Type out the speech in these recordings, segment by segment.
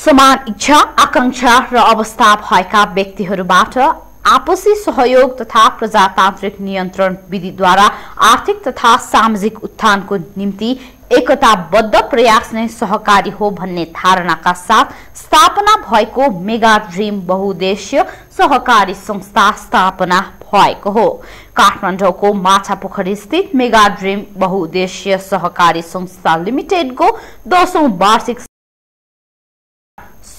समान इच्छा आकांक्षा र अवस्था भएका व्यक्तिहरूबाट आपसी सहयोग तथा प्रजातान्त्रिक नियन्त्रण विधिद्वारा आर्थिक तथा सामाजिक उत्थानको निम्ति एकताबद्ध प्रयास नै सहकारी हो भन्ने धारणाका साथ स्थापना भएको मेगा ड्रिम बहुद्देश्य सहकारी संस्था स्थापना भएको हो। काठमाडौँको माछापोखरी स्थित मेगा ड्रिम बहुद्देश्य सहकारी संस्था लिमिटेडको दशौं वार्षिक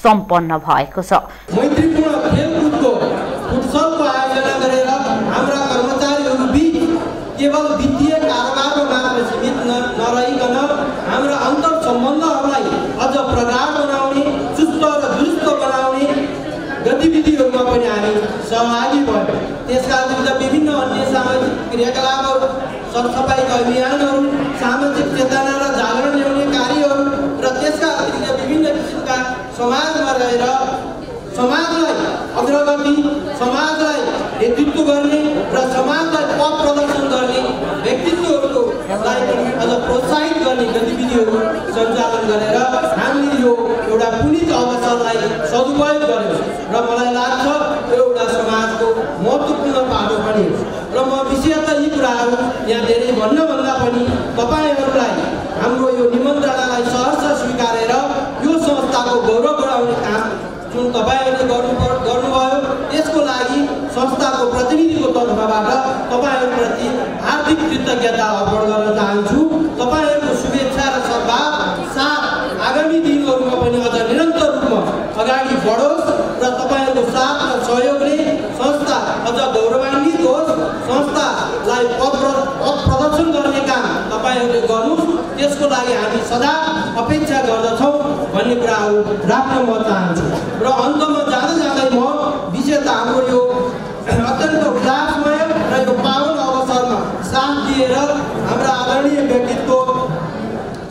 सम्पन्न भएको छ। केवल वित्तीय कारोबारमा मात्र सीमित नरहिकन हाम्रा अन्तर सम्बन्धहरूलाई अझ प्रगाढ बनाउने चुस्त र दुरुस्त बनाउने गतिविधिहरूमा पनि हामी सहभागी भयौँ। त्यसका अतिरिक्त विभिन्न अन्य सामाजिक क्रियाकलापहरू सरसफाइका अभियानहरू सामाजिक चेतना र जागरण ल्याउने कार्यहरू र त्यसका अतिरिक्त विभिन्न किसिमका समाजमा रहेर समाजलाई अग्रगति समाजलाई नेतृत्व गर्ने र समाजलाई पथ प्रदर्शन गर्ने व्यक्तित्वहरूको लाई पनि अझ प्रोत्साहित गर्ने गतिविधिहरू सञ्चालन गरेर हामीले यो एउटा पुनित अवसरलाई सदुपयोग गर्यौँ र मलाई लाग्छ यो एउटा समाजको महत्त्वपूर्ण पाटो पनि र म विशेषतः यी कुराहरू यहाँ धेरै भन्नभन्दा पनि तपाईँहरूलाई हाम्रो यो निमन्त्रणालाई सहर्ष स्वीकारेर यो संस्थाको गौरव जुन तपाईँहरूले गर्नु गर्नुभयो त्यसको लागि संस्थाको प्रतिनिधिको तर्फबाट तपाईँहरूप्रति हार्दिक कृतज्ञता अर्पण गर्न चाहन्छु। तपाईँहरूको शुभेच्छा र सद्भाव साथ आगामी दिनहरूमा पनि अझ निरन्तर रूपमा अगाडि बढोस् र तपाईँहरूको साथ र सहयोगले संस्था अझ गौरवान्वित होस्। संस्थालाई पद प्रदर्शन गर्ने काम तपाईँहरूले गर्नुहोस्। त्यसको लागि हामी सदा अपेक्षा गर्दछौँ। भन्ने कुराहरू राख्न म चाहन्छु। र अन्तमा जाँदै जाँदै म विशेष हाम्रो यो अत्यन्त उल्लासमय र यो पावन अवसरमा साथ दिएर हाम्रा आदरणीय व्यक्तित्व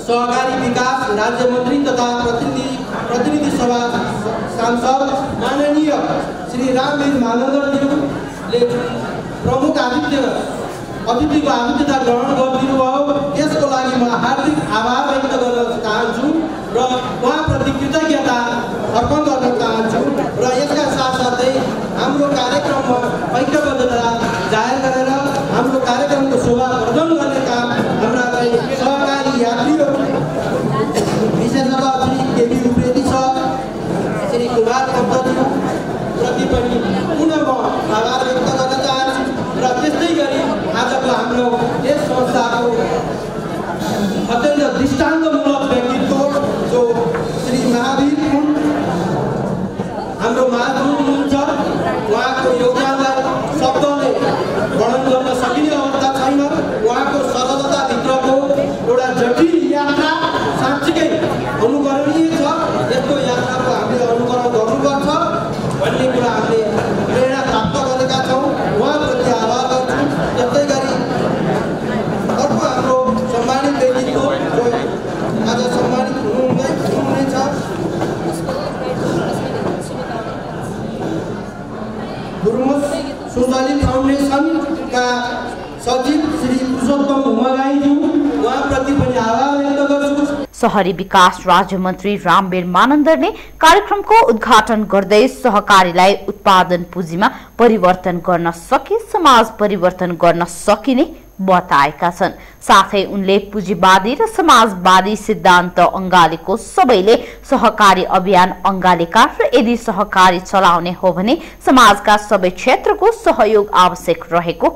सहकारी विकास राज्य मन्त्री तथा प्रतिनिधि प्रतिनिधि सभा सांसद माननीय श्री रामवीर मानन्दज्यूले प्रमुख आतिथ्य अतिथिको आतिथ्यता ग्रहण गरिदिनु भयो त्यसको लागि म हार्दिक आभार व्यक्त गर्न चाहन्छु। र उहाँप्रति कृतज्ञता अर्पण गर्न चाहन्छु र यसका साथसाथै हाम्रो कार्यक्रममा ऐक्यबद्धता जाहेर गरेर हाम्रो कार्यक्रमको शोभावर्धन सहरी विकास राज्य मन्त्री रामवीर मानन्दरले कार्यक्रमको उद्घाटन गर्दै सहकारीलाई उत्पादन पुँजीमा परिवर्तन गर्न सके समाज परिवर्तन गर्न सकिने बताएका छन्। साथै उनले पुँजीवादी र समाजवादी सिद्धान्त अङ्गालेको सबैले सहकारी अभियान अङ्गालेका र यदि सहकारी चलाउने हो भने समाजका सबै क्षेत्रको सहयोग आवश्यक रहेको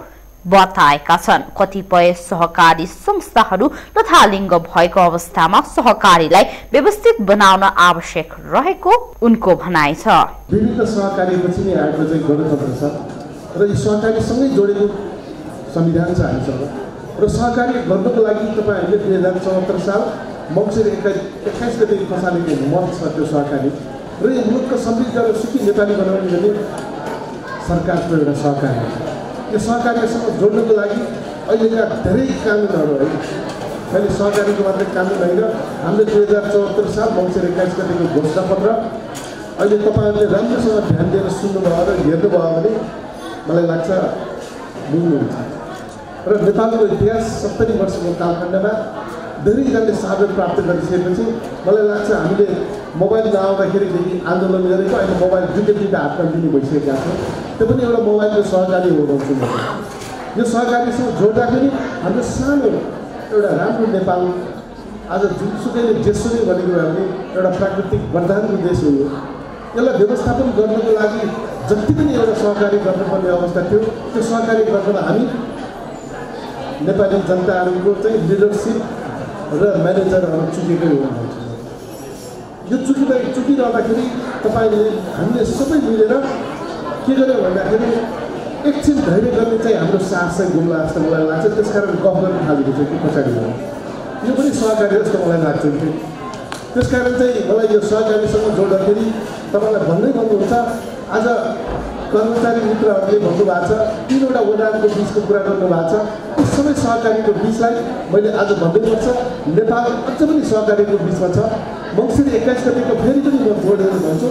बताएका छन् कतिपय सहकारी संस्थाहरू तथा लिङ्ग भएको अवस्थामा सहकारीलाई व्यवस्थित बनाउन आवश्यक रहेको उनको भनाइ छ। विभिन्न सहकारीपछि नै आएको चाहिँ गणतन्त्र छ र यो सहकारीसँगै जोडेको संविधान छ हामीसँग। र सहकारी गर्नको लागि तपाईँहरूले दुई हजार चौहत्तर साल मङ्सिर एक्काइस एक्काइस गते खसालेको मत छ त्यो सहकारी। र यो मुलुकको समृद्ध र सुखी नेपाली बनाउने भने सरकारको एउटा सहकारी। यो सहकारीसँग जोड्नको लागि अहिलेका धेरै कानुनहरू है। खालि सहकारीको मात्रै कानुन होइन। हामीले दुई हजार चौहत्तर साल मङ्सिर एक्काइस गतिको घोषणापत्र। अहिले तपाईँहरूले राम्रोसँग ध्यान दिएर सुन्नुभयो र हेर्नुभयो भने मलाई लाग्छ बुझ्नुहुन्छ र नेपालको इतिहास सत्तरी वर्षको कालखण्डमा धेरैजनाले साधन प्राप्त गरिसकेपछि मलाई लाग्छ हामीले मोबाइल नआउँदाखेरिदेखि आन्दोलन गरेको अहिले मोबाइल दुइटै दुइटा हातमा दिने भइसकेका छौँ। त्यो पनि एउटा मोबाइलको सहकारी हो भन्छु म यो सहकारीसँग जोड्दाखेरि हाम्रो सानो एउटा राम्रो नेपाल आज जुनसुकैले जेसुकै भनेको भए पनि एउटा प्राकृतिक वरदानको देश हो यसलाई व्यवस्थापन गर्नको लागि जति पनि एउटा सहकारी गर्नुपर्ने अवस्था थियो त्यो सहकारी गर्नमा हामी नेपाली जनताहरूको चाहिँ लिडरसिप र म्यानेजरहरू चुकेकै हो यो चुकिँदा चुकिरहँदाखेरि तपाईँले हामीले सबै मिलेर के गर्यो भन्दाखेरि एकछिन धैर्य गर्ने चाहिँ हाम्रो साहस चाहिँ गुम्ला जस्तो मलाई लाग्छ। त्यस कारण गफ गर्न थालेको छ कि पछाडि यो पनि सहकारी जस्तो मलाई लाग्छ कि। त्यस कारण चाहिँ मलाई यो सहकारीसँग जोड्दाखेरि तपाईँलाई भन्दै भन्नुहुन्छ। आज कर्मचारी मित्रहरूले भन्नुभएको छ तिनवटा वडाको बिचको कुरा गर्नुभएको छ। यी सबै सहकारीको बिचलाई मैले आज भन्नुपर्छ नेपाल अझ पनि सहकारीको बिचमा छ। मङ्सिर एक्काइस गतिको फेरि पनि म जोडेर भन्छु।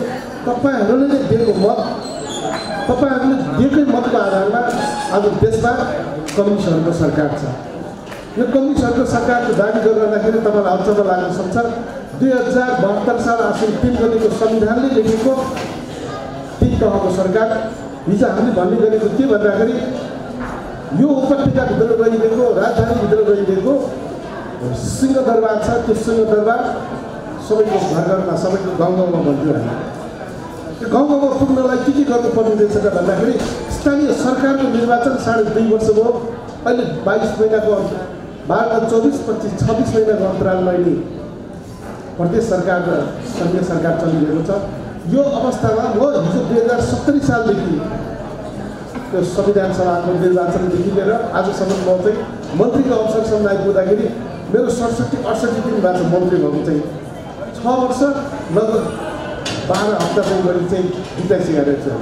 तपाईँहरूले नै दिएको मत तपाईँहरूले दिएकै मतको आधारमा आज देशमा कम्युनिस्टहरूको सरकार छ। यो कम्युनिस्टहरूको सरकारको दाबी गरिरहँदाखेरि तपाईँलाई अचम्म लाग्न सक्छ। दुई हजार बहत्तर साल आश्विन तिन गतिको संविधानले लेखेको तिन तहको सरकार। हिजो हामीले भन्ने गरेको के भन्दाखेरि यो उपत्यकाभित्र रहिदिएको राजधानीभित्र रहिदिएको सिंहदरबार छ। त्यो सिंहदरबार सबैको घर घरमा सबैको गाउँ गाउँमा भन्थ्यो हामी गाउँ गाउँमा पुग्नलाई के के गर्नुपर्ने रहेछ त भन्दाखेरि स्थानीय सरकारको निर्वाचन साढे दुई वर्ष भयो। अहिले बाइस महिनाको बाह्र चौबिस पच्चिस छब्बिस महिनाको अन्तरालमा अहिले प्रदेश सरकार र सङ्घीय सरकार चलिरहेको छ। यो अवस्थामा म हिजो दुई हजार सत्तरी सालदेखि त्यो संविधान सभाको निर्वाचनदेखि लिएर आजसम्म म चाहिँ मन्त्रीको अवसरसम्म आइपुग्दाखेरि मेरो सडसठी अडसठी दिन बाद मन्त्री भएको चाहिँ छ वर्ष लगभग बाह्र हप्ता चाहिँ मैले चाहिँ बिताइसकेको छु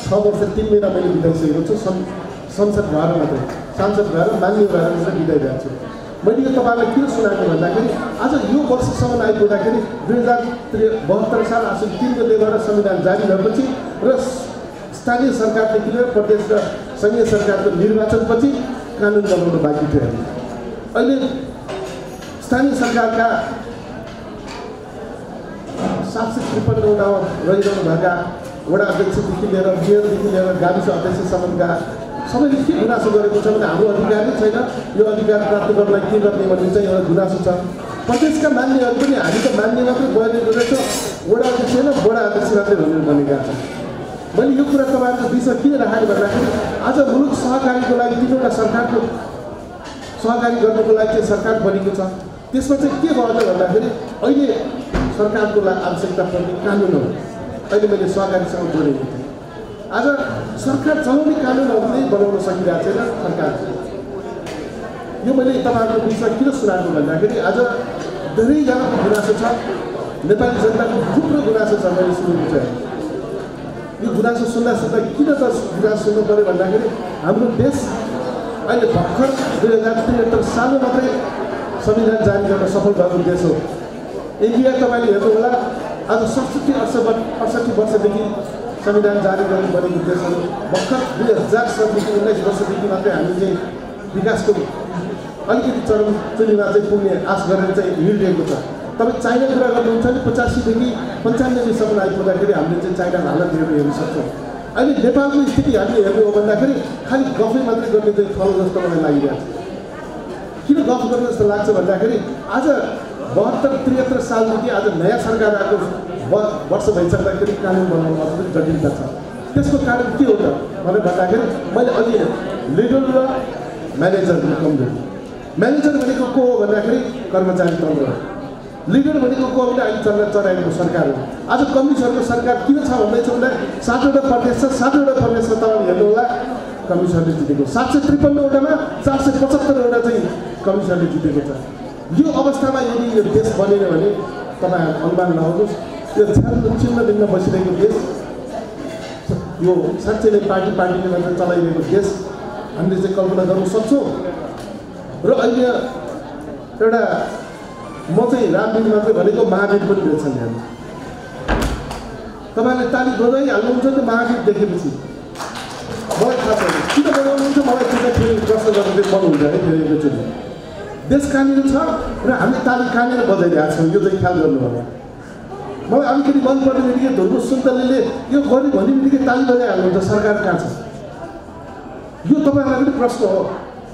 छ वर्ष तिन महिना मैले बिताइसकेको छु सं संसद भएर मात्रै सांसद भएर मान्य भएर मात्रै बिताइरहेको छु मैले यो तपाईँलाई किन सुनाएको भन्दाखेरि आज यो वर्षसम्म आइपुग्दाखेरि दुई हजार त्रि बहत्तर साल आसु तिन गतेबाट संविधान जारी भएपछि र स्थानीय सरकारदेखि लिएर प्रदेश र सङ्घीय सरकारको निर्वाचनपछि कानुन बनाउनु बाँकी थियो अहिले स्थानीय सरकारका सात सय त्रिपन्नवटा रहिरहनु भएका वडा अध्यक्षदेखि लिएर मेयरदेखि लिएर गाविस अध्यक्षसम्मका सबैले के गुनासो गरेको छ भने हाम्रो अधिकार नै छैन यो अधिकार प्राप्त गर्नलाई के गर्ने भन्ने चाहिँ एउटा गुनासो छ प्रदेशका मान्यहरू पनि हामी त मान्य मात्रै बनेको रहेछ वडा अध्यक्ष होइन वडा अध्यक्ष मात्रै भनेर भनेका छन् मैले यो कुरा तपाईँहरूको बिचमा किन राखेको भन्दाखेरि आज मुलुक सहकारीको लागि तिनवटा सरकारको सहकारी गर्नको लागि चाहिँ सरकार बनेको छ त्यसमा चाहिँ के भयो भन्दाखेरि अहिले सरकारको लागि आवश्यकता पर्ने कानुन हो। अहिले मैले सहकारीसँग जोडेको थिएँ आज सरकार चलाउने कानुनहरू नै बनाउन सकिरहेको छैन सरकार। यो मैले तपाईँहरूको बिचमा किन सुनाएको भन्दाखेरि आज धेरैजनाको गुनासो छ। नेपाली जनताको थुप्रो गुनासो छ मैले सुनेको चाहिँ यो गुनासो सुन्दा सुन्दा किन त गुनासो सुन्नु पऱ्यो भन्दाखेरि हाम्रो देश अहिले भर्खर दुई हजार त्रिहत्तर सालमा मात्रै संविधान जारी गर्न सफल भएको देश हो। इन्डिया तपाईँले हेर्नु होला आज सडसठी अडसठी अडसठी वर्षदेखि संविधान जारी गर्नु बनेको देशहरू भर्खर दुई हजार सालदेखि उन्नाइस वर्षदेखि मात्रै हामी चाहिँ विकासको अलिकति चरम चुलीमा चाहिँ पुग्ने आश गरेर चाहिँ हिँडिरहेको छ तपाईँ चाइना कुरा गर्नुहुन्छ भने पचासीदेखि पन्चानब्बेसम्म आइपुग्दाखेरि हामीले चाहिँ चाइनाको हालत हेर्नु हेर्न सक्छौँ अहिले नेपालको स्थिति हामीले हेर्नु हो भन्दाखेरि खालि गफै मात्रै गर्ने चाहिँ थलो जस्तो मलाई लागिरहेको छ किन गफ गर्नु जस्तो लाग्छ भन्दाखेरि आज बहत्तर त्रिहत्तर सालदेखि आज नयाँ सरकार आएको वर्ष भइसक्दाखेरि कानुन बनाउनु अलिकति जटिलता छ। त्यसको कारण के हो त? भनेर भन्दाखेरि मैले अघि लिडर र म्यानेजरको कमजोरी म्यानेजर भनेको को हो भन्दाखेरि कर्मचारी हो। लिडर भनेको को हो अहिले चल्न चलाएको सरकार हो। आज कम्युनिस्टहरूको सरकार किन छ भन्दैछ भन्दा सातवटा प्रदेश छ सातवटा प्रदेशमा तपाईँले हेर्नु होला कम्युनिस्टहरूले जितेको। सात सय त्रिपन्नवटामा चार सय पचहत्तरवटा चाहिँ कम्युनिस्टहरूले जितेको छ। यो अवस्थामा यदि यो देश बनेन भने तपाईँहरू अनुमान लगाउनुहोस्। यो छ्यान चिन्ह दिनमा बसिरहेको देश यो साँच्चै नै पार्टी पार्टीले मात्र चलाइरहेको देश हामीले चाहिँ कल्पना गर्न सक्छौँ। र अहिले एउटा म चाहिँ रामवीर मात्रै भनेको महावीर पनि भेट्छन् यहाँ। तपाईँहरूले ताली बजाइ हाल्नुहुन्छ त्यो महावीर देखेपछि। मलाई थाहा छैन। किन बनाउनुहुन्छ मलाई त्यो चाहिँ फेरि प्रश्न चाहिँ मन हुन्छ है फेरि एकैचोटि देश कहाँनिर छ र हामी ताली कहाँनिर बजाइरहेको छौँ यो चाहिँ ख्याल गर्नु होला मलाई अलिकति मन पर्ने बित्तिकै धुर्बु सुन्तलीले यो गर्यो भन्ने बित्तिकै ताली बजाइहाल्नुहुन्छ सरकार कहाँ छ? यो तपाईँहरूलाई पनि प्रश्न हो।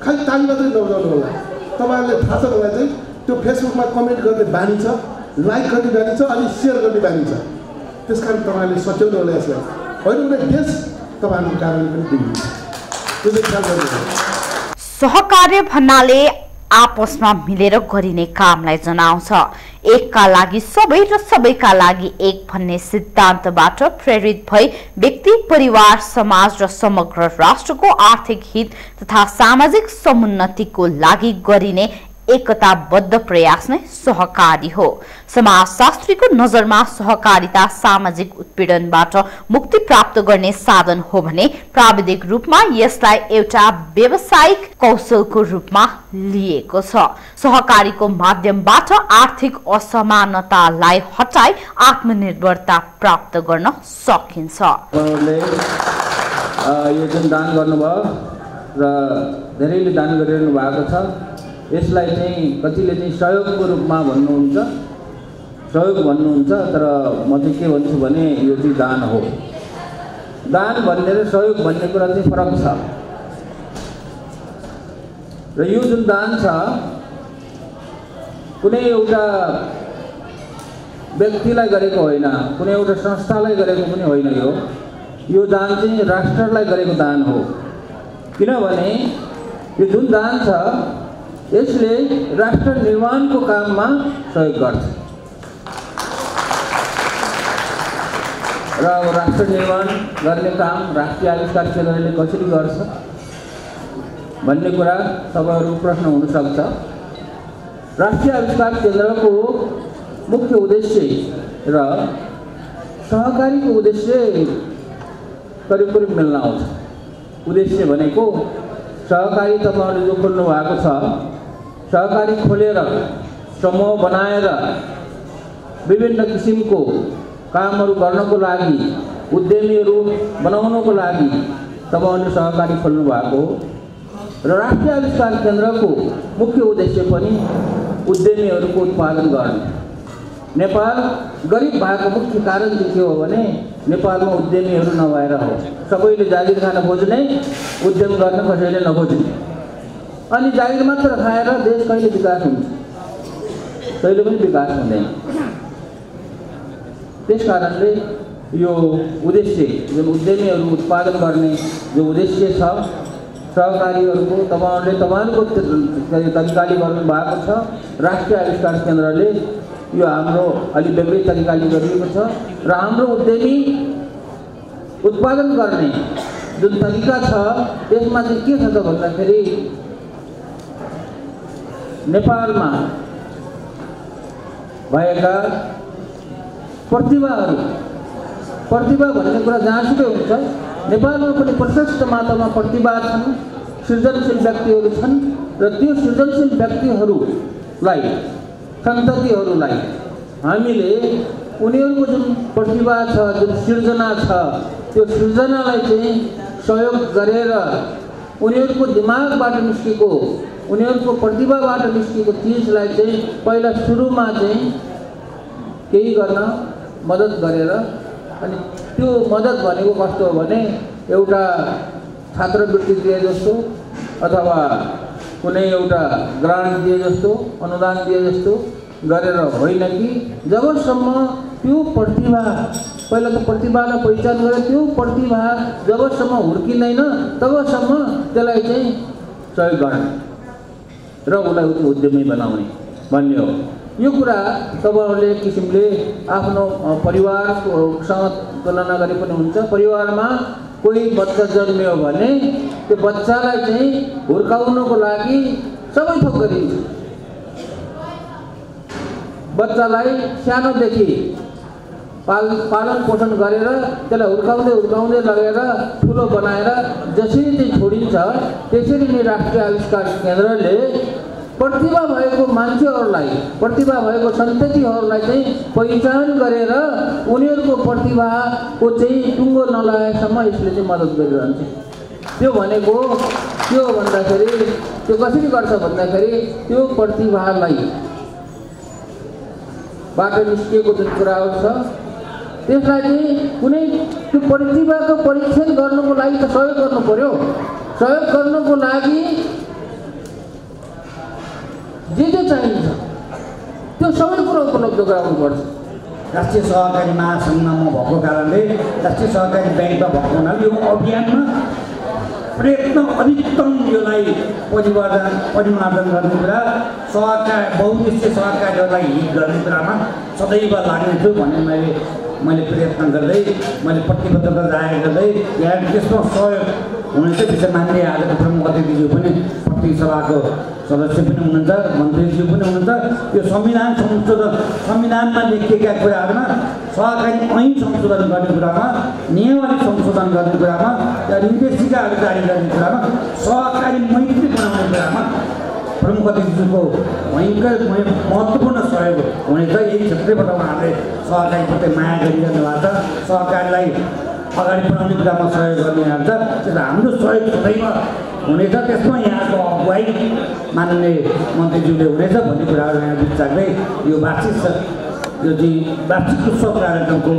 खालि ताली मात्रै नबजाउनु होला। तपाईँहरूले थाहा छ मलाई चाहिँ त्यो फेसबुकमा कमेन्ट गर्ने बानी छ लाइक गर्ने बानी छ अनि सेयर गर्ने बानी छ। त्यस कारण तपाईँहरूले सच्याउनु होला यसलाई। होइन भने देश तपाईँहरूको कारणले पनि बिग्रिन्छ। त्यो ख्याल गर्नु सहकार्य भन्नाले आपसमा मिलेर गरिने कामलाई जनाउँछ। एकका लागि सबै र सबैका लागि एक भन्ने सिद्धान्तबाट प्रेरित भई व्यक्ति परिवार समाज र समग्र राष्ट्रको आर्थिक हित तथा सामाजिक समुन्नतिको लागि गरिने एकताबद्ध प्रयास नै सहकारी हो। समाजशास्त्रीको नजरमा सहकारिता सामाजिक उत्पीडनबाट मुक्ति प्राप्त गर्ने साधन हो भने प्राविधिक रूपमा यसलाई एउटा व्यावसायिक कौशलको रूपमा लिएको छ। सहकारीको माध्यमबाट आर्थिक असमानतालाई हटाई आत्मनिर्भरता प्राप्त गर्न सकिन्छ। र धेरैले दान गरिरहनु भएको छ। यसलाई चाहिँ कतिले चाहिँ सहयोगको रूपमा भन्नुहुन्छ? सहयोग भन्नुहुन्छ तर म चाहिँ के भन्छु भने यो चाहिँ दान हो। दान भन्ने र सहयोग भन्ने कुरा चाहिँ फरक छ। र यो जुन दान छ कुनै एउटा व्यक्तिलाई गरेको होइन कुनै एउटा संस्थालाई गरेको पनि होइन यो। यो दान चाहिँ राष्ट्रलाई गरेको दान हो। किनभने यो जुन दान छ यसले राष्ट्र निर्माणको काममा सहयोग गर्छ। र अब राष्ट्र निर्माण गर्ने काम राष्ट्रिय आविष्कार केन्द्रले कसरी गर्छ भन्ने कुरा तपाईँहरूको प्रश्न हुनसक्छ। राष्ट्रिय आविष्कार केन्द्रको मुख्य उद्देश्य र सहकारीको उद्देश्य करिब करिब मिल्न आउँछ। उद्देश्य भनेको सहकारी तपाईँहरूले जो खोल्नु भएको छ सहकारी खोलेर समूह बनाएर विभिन्न किसिमको कामहरू गर्नको लागि उद्यमीहरू बनाउनको लागि तपाईँहरूले सहकारी खोल्नु भएको हो। र राष्ट्रिय आविष्कार केन्द्रको मुख्य उद्देश्य पनि उद्यमीहरूको उत्पादन गर्ने। नेपाल गरिब भएको मुख्य कारण चाहिँ के हो भने नेपालमा उद्यमीहरू नभएर हो। सबैले जागिर खान खोज्ने उद्यम गर्न कसैले नखोज्ने। अनि जागिर मात्र खाएर देश कहिले विकास हुन्छ? कहिले पनि विकास हुँदैन। त्यस कारणले यो उद्देश्य जुन उद्यमीहरू उत्पादन गर्ने जो उद्देश्य छ सहकारीहरूको तपाईँहरूले तपाईँहरूको तरिकाले गर्नुभएको छ। राष्ट्रिय आविष्कार केन्द्रले यो हाम्रो अलिक बेग्लै तरिकाले गरिएको छ र हाम्रो उद्यमी उत्पादन गर्ने जुन तरिका छ त्यसमा चाहिँ के छ त भन्दाखेरि नेपालमा भएका प्रतिभाहरू प्रतिभा भन्ने कुरा जहाँसुकै हुन्छ नेपालमा पनि प्रशस्त मात्रामा प्रतिभा छन् सृजनशील व्यक्तिहरू छन् र त्यो सृजनशील व्यक्तिहरूलाई सन्ततिहरूलाई हामीले उनीहरूको जुन प्रतिभा छ जुन सिर्जना छ त्यो सृजनालाई चाहिँ सहयोग गरेर उनीहरूको दिमागबाट निस्केको उनीहरूको प्रतिभाबाट निस्केको चिजलाई चाहिँ पहिला सुरुमा चाहिँ केही गर्न मद्दत गरेर अनि त्यो मद्दत भनेको कस्तो हो भने एउटा छात्रवृत्ति दिए जस्तो अथवा कुनै एउटा ग्रान्ट दिए जस्तो अनुदान दिए जस्तो गरेर होइन कि? जबसम्म त्यो प्रतिभा पहिला त प्रतिभालाई पहिचान गरेर त्यो प्रतिभा जबसम्म हुर्किँदैन तबसम्म त्यसलाई चाहिँ सहयोग गर्ने र उसलाई उद्यमी बनाउने। भन्ने हो यो कुरा तपाईँहरूले किसिमले आफ्नो परिवारसँग तुलना गरे पनि हुन्छ। परिवारमा कोही बच्चा जन्मियो भने त्यो बच्चालाई चाहिँ हुर्काउनको लागि सबै थोक गरिन्छ बच्चालाई सानोदेखि पाल पालन पोषण गरेर त्यसलाई हुर्काउँदै हुर्काउँदै लगेर ठुलो बनाएर जसरी चाहिँ छोडिन्छ त्यसरी नै राष्ट्रिय आविष्कार केन्द्रले प्रतिभा भएको मान्छेहरूलाई प्रतिभा भएको सन्ततिहरूलाई चाहिँ पहिचान गरेर उनीहरूको प्रतिभाको चाहिँ टुङ्गो नलाएसम्म यसले चाहिँ मद्दत गरिरहन्छ। त्यो भनेको हो भन्दाखेरि त्यो कसरी गर्छ भन्दाखेरि त्यो प्रतिभालाई बाट निस्किएको जुन कुराहरू छ त्यसलाई चाहिँ कुनै त्यो प्रतिभाको परीक्षण गर्नुको लागि त सहयोग गर्नु पर्यो। सहयोग गर्नुको लागि जे जे चाहिन्छ त्यो सबै कुरो उपलब्ध गराउनुपर्छ राष्ट्रिय सहकारी महासङ्घमा म भएको कारणले राष्ट्रिय सहकारी ब्याङ्कमा भएको हुनाले यो अभियानमा प्रयत्न अधिकतम यसलाई परिवर्तन परिमार्जन गर्ने कुरा सहकार बहुद्देश्य सहकारीहरूलाई हित गर्ने कुरामा सदैव लाग्ने छु भन्ने मैले मैले प्रयत्न गर्दै मैले प्रतिबद्धता जाहेर गर्दै यहाँ त्यसमा सहयोग हुने चाहिँ विषय मान्ने आजको प्रमुख अतिथिज्यू पनि प्रति सभाको सदस्य पनि हुनुहुन्छ मन्त्रीज्यू पनि हुनुहुन्छ। यो संविधान संशोधन संविधानमा लेखिएका कुराहरूमा सहकारी ऐन संशोधन गर्ने कुरामा नियमावली संशोधन गर्ने कुरामा या निर्देशिकाहरू जारी गर्ने कुरामा सहकारी मैत्री बनाउने कुरामा प्रमुख अतिथिज्यूको भयङ्कर महत्त्वपूर्ण सहयोग हुनेछ यही क्षेत्रबाट उहाँहरूले सहकारीप्रति माया गरिरहनु भएको छ। सहकारीलाई अगाडि बढाउने कुरामा सहयोग गर्ने हुन्छ त्यसमा हाम्रो सहयोग सदैव हुनेछ त्यसमा यहाँको अगुवाई माननीय मन्त्रीज्यूले हुनेछ भन्ने कुराहरू यहाँ बिच यो वार्षिक यो चाहिँ वार्षिक उत्सव कार्यक्रमको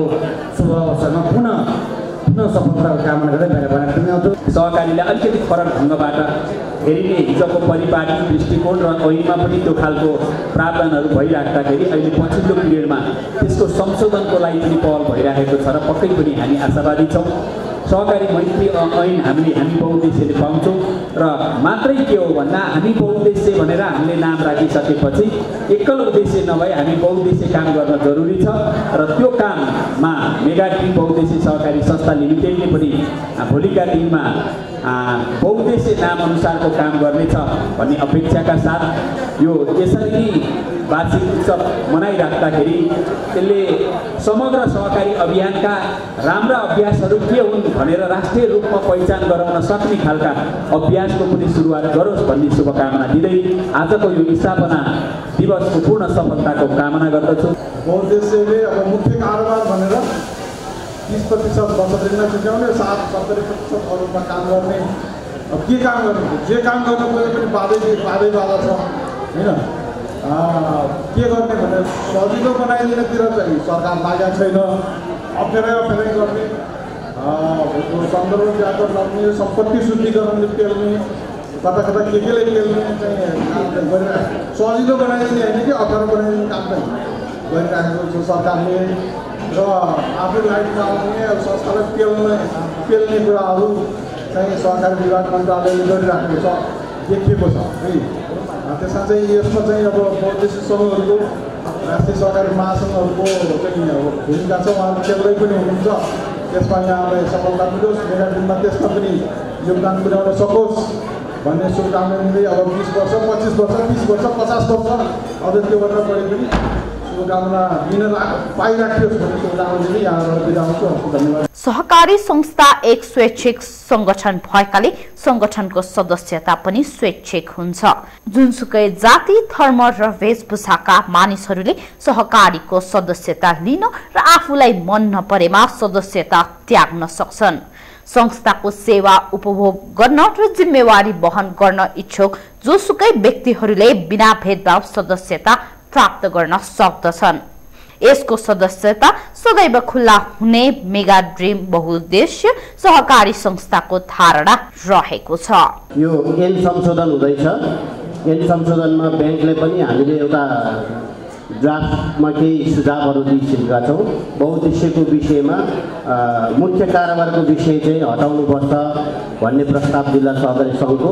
शुभ अवसरमा पुनः पुनः सफलताको कामना गर्दै मेरो भनाइ पनि आउँछु सहकारीलाई अलिकति फरक ढङ्गबाट हेरिने हिजोको परिपाटी दृष्टिकोण र ऐनमा पनि त्यो खालको प्रावधानहरू भइराख्दाखेरि अहिले पछिल्लो पिरियडमा त्यसको संशोधनको लागि पनि पहल भइरहेको छ र पक्कै पनि हामी आशावादी छौँ। सहकारी मैत्री ऐन हामीले हामी बहुद्देश्यले पाउँछौँ र मात्रै के हो भन्दा हामी बहुद्देश्य भनेर हामीले नाम राखिसकेपछि एकल उद्देश्य नभए हामी बहुद्देश्य काम गर्न जरुरी छ र त्यो काममा मेगा टिम बहुद्देश्य सहकारी संस्था लिमिटेडले पनि भोलिका दिनमा बहुद्देश्य नाम अनुसारको काम गर्नेछ भन्ने अपेक्षाका साथ यो यसरी वार्षिक उत्सव मनाइराख्दाखेरि यसले समग्र सहकारी अभियानका राम्रा अभ्यासहरू के हुन् भनेर राष्ट्रिय रूपमा पहिचान गराउन सक्ने खालका अभ्यासको पनि सुरुवात गरोस् भन्ने शुभकामना दिँदै आजको यो स्थापना दिवसको पूर्ण सफलताको कामना गर्दछु। अब मुख्य कारोबार भनेर तिस प्रतिशत नै छुट्याउने सात सत्तरी प्रतिशत अरूमा काम गर्ने। अब के काम गर्नु? जे काम गर्नु पनि बाधै बाधै बाधा छ। होइन? के गर्ने भने सजिलो बनाइदिनेतिर चाहिँ सरकार लागेको छैन। अप्ठ्यारै अप्ठ्यारै गर्ने। सन्दर्भ व्यापार लाग्ने सम्पत्ति शुद्धिकरणले पेल्ने कता कता के केले पेल्ने चाहिँ गरिरहेको सजिलो बनाइदिने होइन कि अप्ठ्यारो बनाइदिने काम चाहिँ गरिराखेको छ सरकारले। र आफू लाइटमा आउने अब संस्थालाई पेल्ने पेल्ने कुराहरू चाहिँ सहकारी विभाग मन्त्रालयले गरिराखेको छ देखिएको छ। है। त्यसमा चाहिँ यसमा चाहिँ अब बौद्धिक समूहहरूको राष्ट्रिय सहकारी महासङ्घहरूको चाहिँ अब भूमिका छ उहाँहरू केन्द्रै पनि हुनुहुन्छ त्यसमा यहाँलाई सफलता मिलोस् टिममा त्यसमा पनि योगदान पुर्याउन सकोस् भन्ने शुभकामना दिँदै अब बिस वर्ष पच्चिस वर्ष तिस वर्ष पचास वर्ष अझ त्योभन्दा बढी पनि सहकारी संस्था एक स्वैच्छिक संगठन भएकाले संगठनको सदस्यता पनि स्वैच्छिक हुन्छ जुनसुकै जाति धर्म र वेशभूषाका मानिसहरूले सहकारीको सदस्यता लिन र आफूलाई मन नपरेमा सदस्यता त्याग्न सक्छन् संस्थाको सेवा उपभोग गर्न र जिम्मेवारी वहन गर्न इच्छुक जोसुकै व्यक्तिहरूले बिना भेदभाव सदस्यता प्राप्त गर्न सक्दछन्। यसको सदस्यता सदैव खुल्ला हुने मेगा ड्रिम बहुद्देश्य सहकारी संस्थाको धारणा रहेको छ। यो एन संशोधन हुँदैछ। एन संशोधनमा ब्याङ्कले पनि हामीले एउटा ड्राफ्टमा केही सुझावहरू दिइसकेका छौँ। बहुद्देश्यको विषयमा मुख्य कारोबारको विषय चाहिँ हटाउनुपर्छ भन्ने प्रस्ताव जिल्ला सहकारी सङ्घको।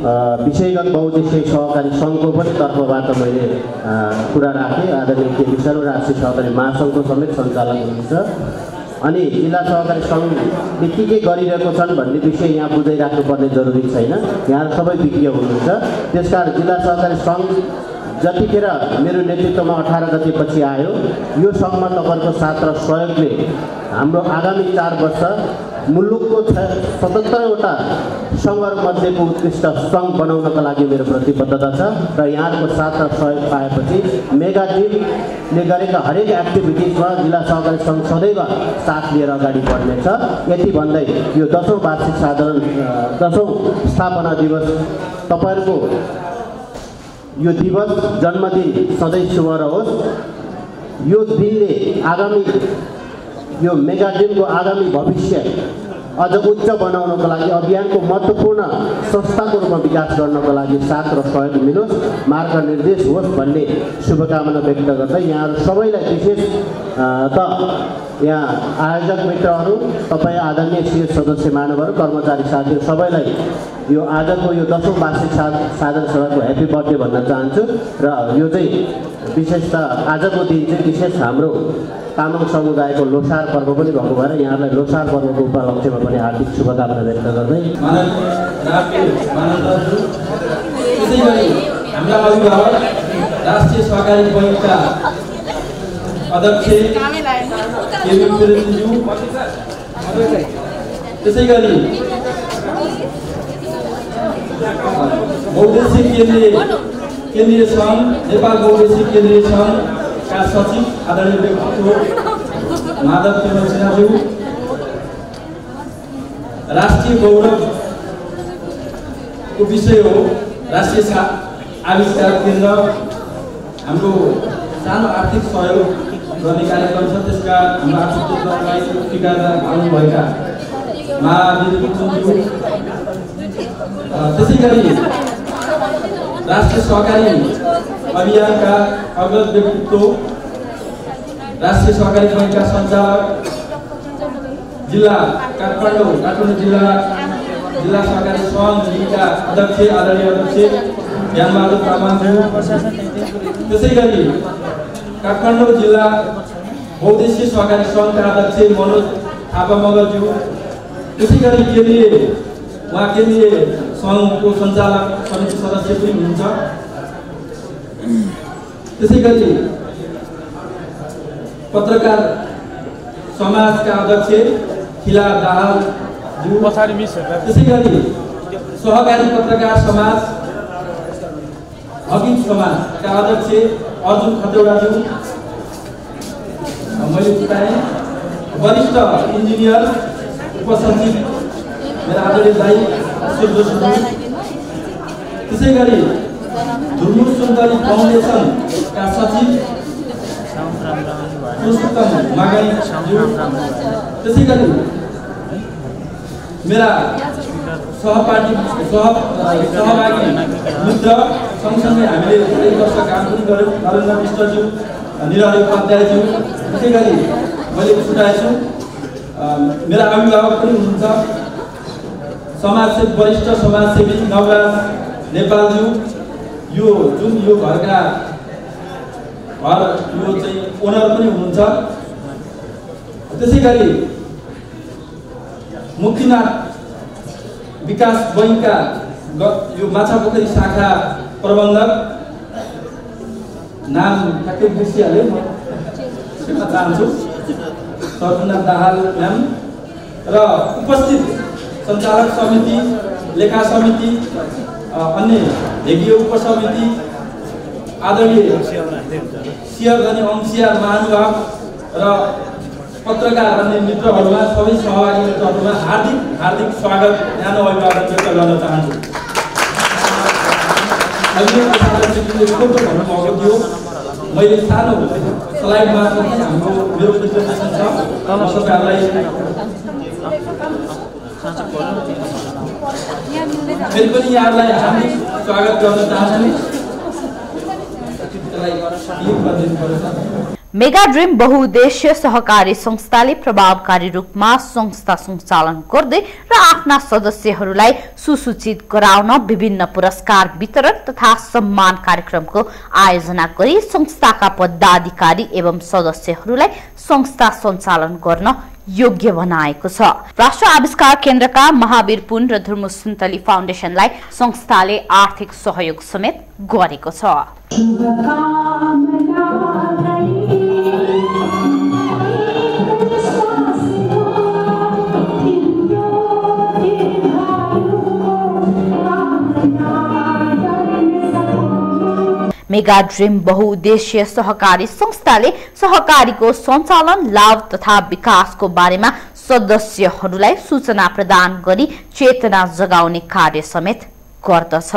विषयगत बहुद्देश्य सहकारी सङ्घको पनि तर्फबाट मैले कुरा राखेँ। आदरणीय के विषय राष्ट्रिय सहकारी महासङ्घको समेत सञ्चालन हुनुहुन्छ। अनि जिल्ला सहकारी सङ्घले के के गरिरहेको छन् भन्ने विषय यहाँ बुझाइराख्नुपर्ने जरुरी छैन। यहाँ सबै विज्ञ हुनुहुन्छ। त्यसकारण जिल्ला सहकारी सङ्घ जतिखेर मेरो नेतृत्वमा अठार गतेपछि आयो यो सङ्घमा तपाईँहरूको साथ र सहयोगले हाम्रो आगामी चार वर्ष मुलुकको छ सतहत्तरवटा सङ्घहरूमध्येको उत्कृष्ट सङ्घ बनाउनका लागि मेरो प्रतिबद्धता छ र यहाँको साथ र सहयोग पाएपछि मेगा टिमले गरेका हरेक एक्टिभिटिजमा जिल्ला सहकारी सङ्घ सदैव साथ लिएर अगाडि बढ्नेछ। यति भन्दै यो दसौँ वार्षिक साधारण दसौँ स्थापना दिवस तपाईँहरूको यो दिवस जन्मदिन सधैँ शुभ रहोस्। यो दिनले आगामी यो मेगा टिमको आगामी भविष्य अझ उच्च बनाउनको लागि अभियानको महत्त्वपूर्ण संस्थाको रूपमा विकास गर्नको लागि साथ र सहयोग मिलोस् मार्गनिर्देश होस् भन्ने शुभकामना व्यक्त गर्दै यहाँहरू सबैलाई विशेष त यहाँ आयोजक मित्रहरू तपाईँ आदरणीय सिएस सदस्य महानुभावहरू कर्मचारी साथीहरू सबैलाई यो आजको यो दसौँ वार्षिक सा साधन सभाको ह्याप्पी बर्थडे भन्न चाहन्छु र यो चाहिँ विशेष त आजको दिन चाहिँ विशेष हाम्रो तामाङ समुदायको लोसार पर्व पनि भएको भएर यहाँलाई लोसार पर्वको उपलक्ष्यमा पनि हार्दिक शुभकामना व्यक्त गर्दै राष्ट्रिय सहकारी बैङ्कका अध्यक्ष त्यसै गरी केन्द्रीय सङ्घ नेपाल बहुद्देशिक केन्द्रीय सङ्घका सचिव आदरणीय व्यक्तित्व माधव प्रेम सिन्हाज्यू राष्ट्रिय गौरवको विषय हो राष्ट्रिय आविष्कार केन्द्र हाम्रो सानो आर्थिक सहयोग गर्ने कार्यक्रम छ त्यसका हाम्रो आर्थिक क्षेत्रलाई टिकादार आउनुभएका महावीर त्यसै गरी राष्ट्रिय सहकारी अभियानका अग्रज व्यक्तित्व राष्ट्रिय सहकारी बैङ्कका सञ्चालक जिल्ला काठमाडौँ काठमाडौँ जिल्ला जिल्ला सहकारी सङ्घ लिगका अध्यक्ष आदरणीय अध्यक्ष ज्ञानबहादुर तामाङज्यू त्यसै गरी काठमाडौँ जिल्ला बहुद्देशीय सहकारी सङ्घका अध्यक्ष मनोज थापा मगरज्यू त्यसै गरी केन्द्रीय उहाँ केन्द्रीय सङ्घको सञ्चालक समिति सदस्य पनि हुनुहुन्छ त्यसै गरी पत्रकार समाजका अध्यक्ष खिला दाहाल त्यसै गरी सहकारी पत्रकार समाज हकिम समाजका अध्यक्ष अर्जुन खतेौडाज्यू मैले बताएँ वरिष्ठ इन्जिनियर उपसचिव मेरा आदरणीय अशोक जोशी। त्यसै गरी धुर्मुर सुन्दरी फाउन्डेसनका सचिव पुरुषोत्तम मागाईज्यू त्यसै गरी मेरा सहपाठी सह सहभागी मित्र सँगसँगै हामीले एक वर्ष काम पनि गऱ्यौँ नरेन्द्र विष्टज्यू निरहरी उपाध्यायज्यू त्यसै गरी मैले छुट्याएछु मेरा अभिभावक पनि हुनुहुन्छ। समाजसेवी वरिष्ठ समाजसेवी नवराज नेपालज्यू यो जुन यो घरका घर यो चाहिँ ओनर पनि हुनुहुन्छ। त्यसै गरी मुक्तिनाथ विकास बैङ्कका यो माछापोखरी शाखा प्रबन्धक नाम ठ्याक्कै बिर्सिहालेँ म। चाहन्छु सर्वना दाहाल म्याम। र उपस्थित सञ्चालक समिति लेखा समिति अन्य हेगियो उपसमिति आदरणीय सियर गर्ने अंशियार महानुभाव र पत्रकार अन्य मित्रहरूमा सबै सहभागी मित्रहरूमा हार्दिक हार्दिक स्वागत। न्यानो अभिवादन व्यक्त गर्न चाहन्छु। साथीले भन्नुभएको थियो। मैले सानो स्लाइड मार्फत हाम्रो मेरो प्रेजेन्टेसन छ। तपाईँहरूलाई फेरि पनि यहाँहरूलाई हार्दिक स्वागत गर्न चाहन्छु मेगा ड्रिम बहुउद्देश्य सहकारी संस्थाले प्रभावकारी रूपमा संस्था सञ्चालन गर्दै र आफ्ना सदस्यहरूलाई सुसूचित गराउन विभिन्न पुरस्कार वितरण तथा सम्मान कार्यक्रमको आयोजना गरी संस्थाका पदाधिकारी एवं सदस्यहरूलाई संस्था सञ्चालन गर्न योग्य बनाएको छ। राष्ट्र आविष्कार केन्द्रका महावीर पुन र धुर्मु सुन्तली फाउन्डेसनलाई संस्थाले आर्थिक सहयोग समेत गरेको छ। मेगा ड्रिम बहुउद्देश्य सहकारी संस्थाले सहकारीको सञ्चालन लाभ तथा विकासको बारेमा सदस्यहरूलाई सूचना प्रदान गरी चेतना जगाउने कार्य समेत गर्दछ।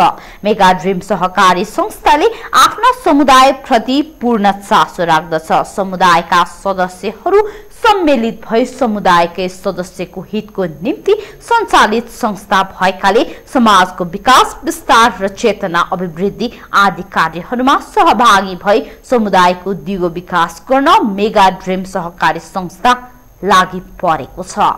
मेगा ड्रिम सहकारी संस्थाले आफ्ना समुदायप्रति पूर्ण चासो राख्दछ। समुदायका सदस्यहरू सम्मिलित भई समुदायकै सदस्यको हितको निम्ति सञ्चालित संस्था भएकाले समाजको विकास विस्तार र चेतना अभिवृद्धि आदि कार्यहरूमा सहभागी भई समुदायको दिगो विकास गर्न मेगा ड्रिम सहकारी संस्था लागि परेको छ।